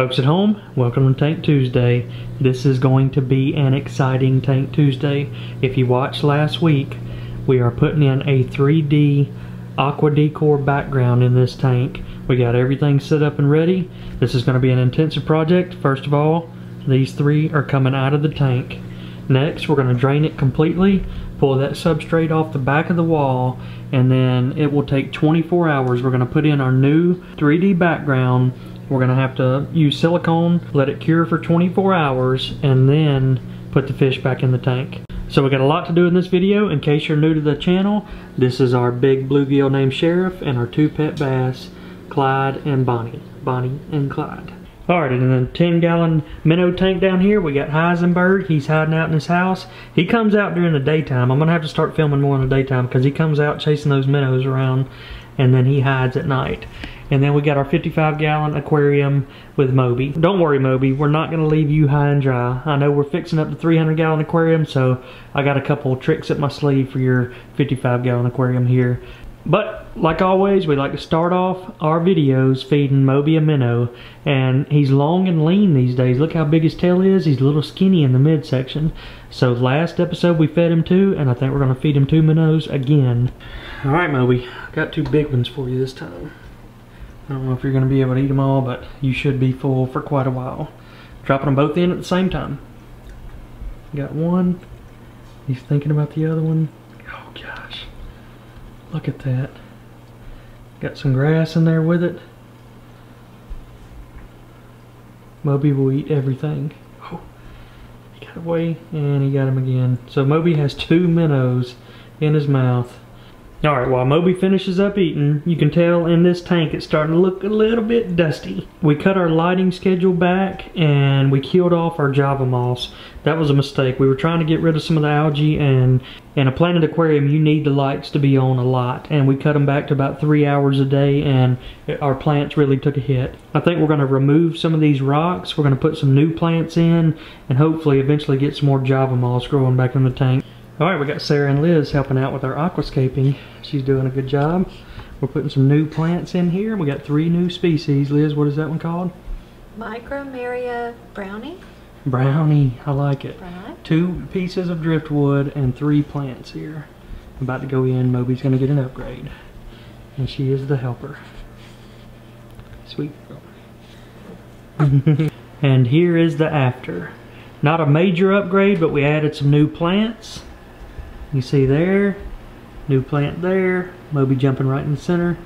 Folks at home, welcome to Tank Tuesday. This is going to be an exciting Tank Tuesday. If you watched last week, we are putting in a 3D aqua decor background in this tank. We got everything set up and ready. This is going to be an intensive project. First of all, these three are coming out of the tank. Next, we're going to drain it completely, pull that substrate off the back of the wall, and then it will take 24 hours. We're going to put in our new 3D background. We're going to have to use silicone, let it cure for 24 hours, and then put the fish back in the tank. So we got a lot to do in this video. In case you're new to the channel, this is our big bluegill named Sheriff and our two pet bass, Clyde and Bonnie. Bonnie and Clyde. Alright, and then 10 gallon minnow tank down here, we got Heisenberg. He's hiding out in his house. He comes out during the daytime. I'm going to have to start filming more in the daytime because he comes out chasing those minnows around and then he hides at night. And then we got our 55 gallon aquarium with Moby. Don't worry Moby, we're not gonna leave you high and dry. I know we're fixing up the 300 gallon aquarium, so I got a couple tricks up my sleeve for your 55 gallon aquarium here. But like always, we like to start off our videos feeding Moby a minnow. And he's long and lean these days. Look how big his tail is. He's a little skinny in the midsection. So last episode we fed him two, and I think we're gonna feed him two minnows again. All right, Moby, got two big ones for you this time. I don't know if you're going to be able to eat them all, but you should be full for quite a while. Dropping them both in at the same time. Got one. He's thinking about the other one. Oh gosh. Look at that. Got some grass in there with it. Moby will eat everything. Oh, he got away and he got him again. So Moby has two minnows in his mouth. Alright, while Moby finishes up eating, you can tell in this tank it's starting to look a little bit dusty. We cut our lighting schedule back and we killed off our Java moss. That was a mistake. We were trying to get rid of some of the algae and in a planted aquarium you need the lights to be on a lot and we cut them back to about three hours a day and our plants really took a hit. I think we're going to remove some of these rocks. We're going to put some new plants in and hopefully eventually get some more Java moss growing back in the tank. Alright, we got Sarah and Liz helping out with our aquascaping. She's doing a good job. We're putting some new plants in here. We got three new species. Liz, what is that one called? Micromeria brownii. Brownie, I like it. Two pieces of driftwood and three plants here. I'm about to go in. Moby's going to get an upgrade. And she is the helper. Sweet girl. and here is the after. Not a major upgrade, but we added some new plants. You see there, new plant there, Moby jumping right in the center.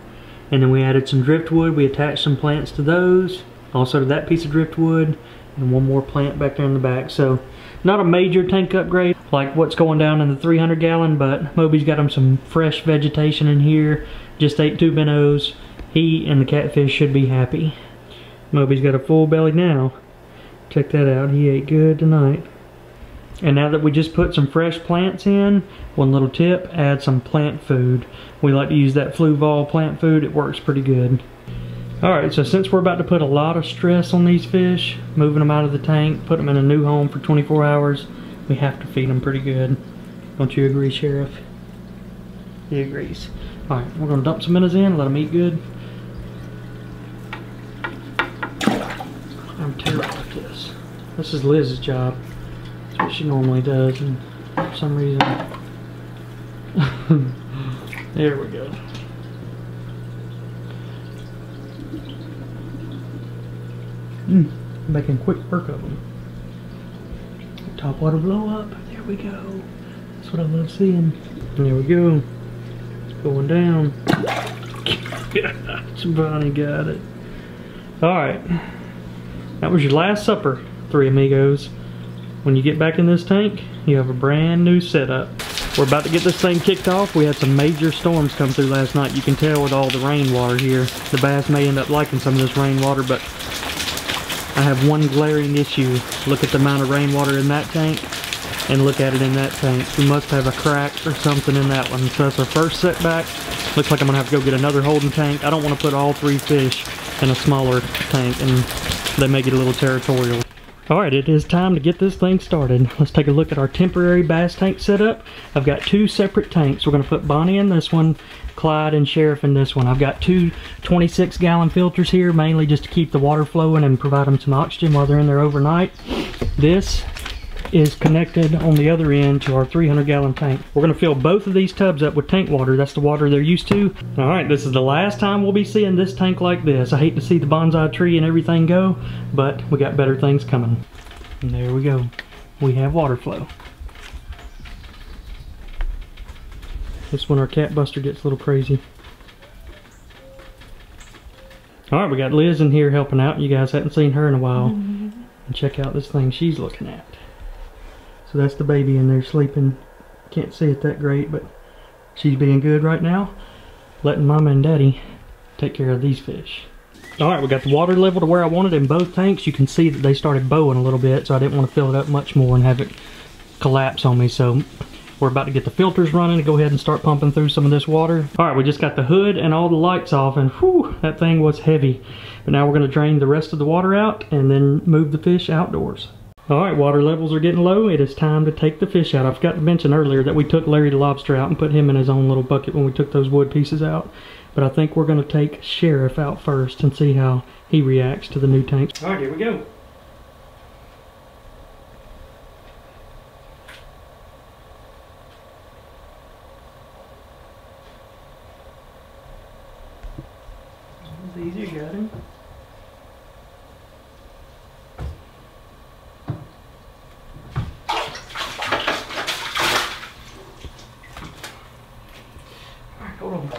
And then we added some driftwood. We attached some plants to those. Also to that piece of driftwood. And one more plant back there in the back. So not a major tank upgrade like what's going down in the 300 gallon, but Moby's got him some fresh vegetation in here. Just ate two minnows. He and the catfish should be happy. Moby's got a full belly now. Check that out. He ate good tonight. And now that we just put some fresh plants in, one little tip, add some plant food. We like to use that Fluval plant food. It works pretty good. Alright, so since we're about to put a lot of stress on these fish, moving them out of the tank, put them in a new home for 24 hours, we have to feed them pretty good. Don't you agree, Sheriff? He agrees. Alright, we're going to dump some minnows in, let them eat good. I'm terrible at this. This is Liz's job. That's what she normally does, and for some reason... there we go. Mm, making quick work of them. Top water blow up. There we go. That's what I love seeing. There we go. It's going down. Somebody got it. Alright. That was your last supper, three amigos. When you get back in this tank, you have a brand new setup. We're about to get this thing kicked off. We had some major storms come through last night. You can tell with all the rainwater here. The bass may end up liking some of this rainwater, but I have one glaring issue. Look at the amount of rainwater in that tank and look at it in that tank. We must have a crack or something in that one. So that's our first setback. Looks like I'm gonna have to go get another holding tank. I don't wanna put all three fish in a smaller tank and they may get a little territorial. All right, it is time to get this thing started. Let's take a look at our temporary bass tank setup. I've got two separate tanks. We're gonna put Bonnie in this one, Clyde and Sheriff in this one. I've got two 26 gallon filters here, mainly just to keep the water flowing and provide them some oxygen while they're in there overnight. This is connected on the other end to our 300 gallon tank. We're gonna fill both of these tubs up with tank water. That's the water they're used to. All right, this is the last time we'll be seeing this tank like this. I hate to see the bonsai tree and everything go, but we got better things coming. And there we go. We have water flow. This one our cat buster gets a little crazy. All right, we got Liz in here helping out. You guys haven't seen her in a while. Mm-hmm. And check out this thing she's looking at. So that's the baby in there sleeping. Can't see it that great, but she's being good right now. Letting mama and daddy take care of these fish. All right, we got the water level to where I wanted in both tanks. You can see that they started bowing a little bit, so I didn't want to fill it up much more and have it collapse on me. So we're about to get the filters running to go ahead and start pumping through some of this water. All right, we just got the hood and all the lights off and whew, that thing was heavy. But now we're gonna drain the rest of the water out and then move the fish outdoors. All right, water levels are getting low. It is time to take the fish out. I forgot to mention earlier that we took Larry the lobster out and put him in his own little bucket when we took those wood pieces out. But I think we're gonna take Sheriff out first and see how he reacts to the new tank. All right, here we go. It's easy, got him. Alright, hold on.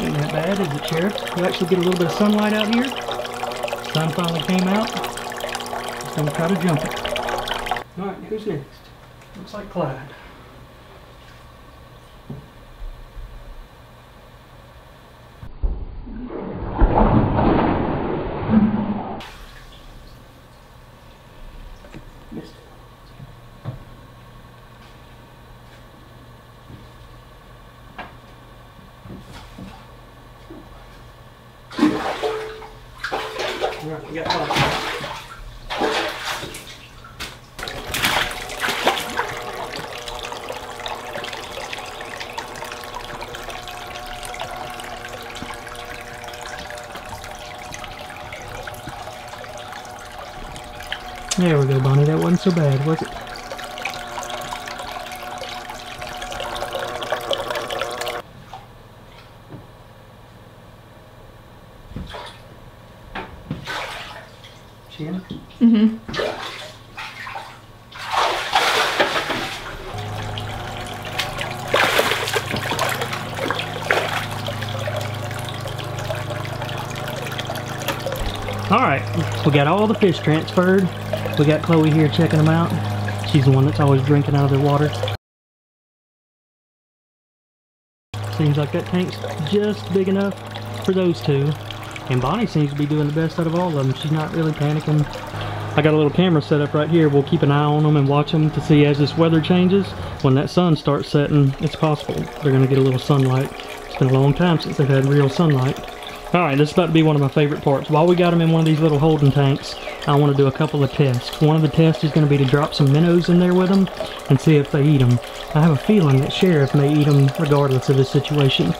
Ain't that bad, is it, Sheriff? You actually get a little bit of sunlight out here. Sun finally came out. Just gonna try to jump it. Alright, who's next? Looks like Clyde. Missed it. We got Clyde. There we go, Bonnie. That wasn't so bad, was it? She in? Mm-hmm. All right, we got all the fish transferred. We got Chloe here checking them out. She's the one that's always drinking out of their water. Seems like that tank's just big enough for those two. And Bonnie seems to be doing the best out of all of them. She's not really panicking. I got a little camera set up right here. We'll keep an eye on them and watch them to see as this weather changes. When that sun starts setting, it's possible they're going to get a little sunlight. It's been a long time since they've had real sunlight. Alright, this is about to be one of my favorite parts. While we got them in one of these little holding tanks, I want to do a couple of tests. One of the tests is going to be to drop some minnows in there with them and see if they eat them. I have a feeling that Sheriff may eat them regardless of the situation.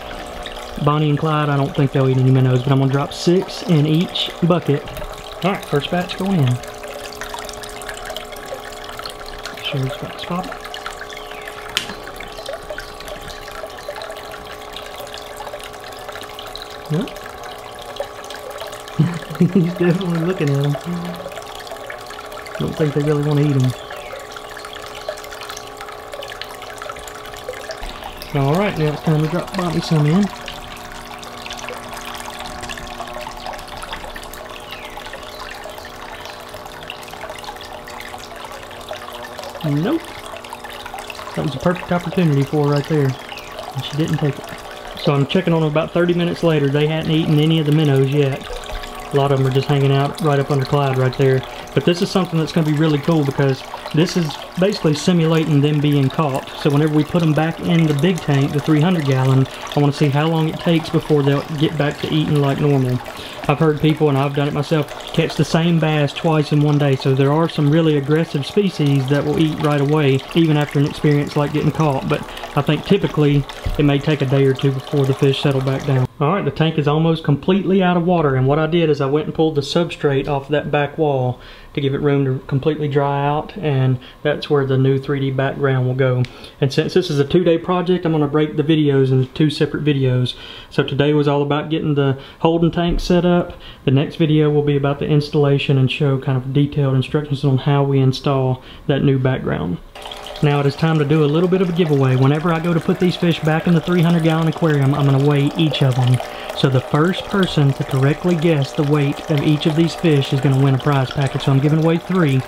Bonnie and Clyde, I don't think they'll eat any minnows, but I'm to drop six in each bucket. Alright, first batch going in. Sheriff's got to stop. Yep. He's definitely looking at them. Don't think they really want to eat them. Alright, now it's time to drop Bonnie some in. Nope. That was a perfect opportunity for her right there. And she didn't take it. So I'm checking on them about 30 minutes later. They hadn't eaten any of the minnows yet. A lot of them are just hanging out right up under Clyde right there. But this is something that's going to be really cool because this is basically simulating them being caught. So whenever we put them back in the big tank, the 300 gallon, I want to see how long it takes before they'll get back to eating like normal. I've heard people, and I've done it myself, catch the same bass twice in one day. So there are some really aggressive species that will eat right away, even after an experience like getting caught. But I think typically it may take a day or two before the fish settle back down. All right, the tank is almost completely out of water. And what I did is I went and pulled the substrate off that back wall to give it room to completely dry out. And that's where the new 3D background will go. And since this is a two day project, I'm gonna break the videos into two separate videos. So today was all about getting the holding tank set up. The next video will be about the installation and show kind of detailed instructions on how we install that new background. Now it is time to do a little bit of a giveaway. Whenever I go to put these fish back in the 300 gallon aquarium, I'm gonna weigh each of them. So the first person to correctly guess the weight of each of these fish is gonna win a prize package. So I'm giving away three.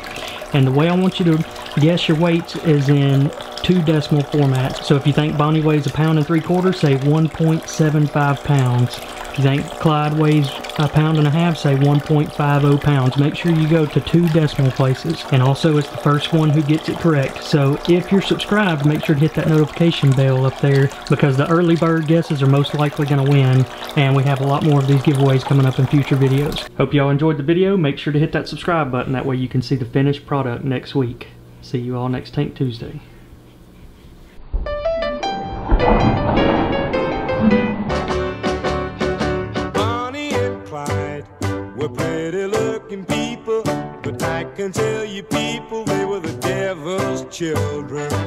And the way I want you to guess your weights is in two decimal formats. So if you think Bonnie weighs a pound and three quarters, say 1.75 pounds. If you think Clyde weighs a pound and a half, say 1.50 pounds. Make sure you go to two decimal places. And also, it's the first one who gets it correct. So if you're subscribed, make sure to hit that notification bell up there because the early bird guesses are most likely going to win. And we have a lot more of these giveaways coming up in future videos. Hope y'all enjoyed the video. Make sure to hit that subscribe button. That way you can see the finished product next week. See you all next Tank Tuesday. Can tell you people they were the devil's children.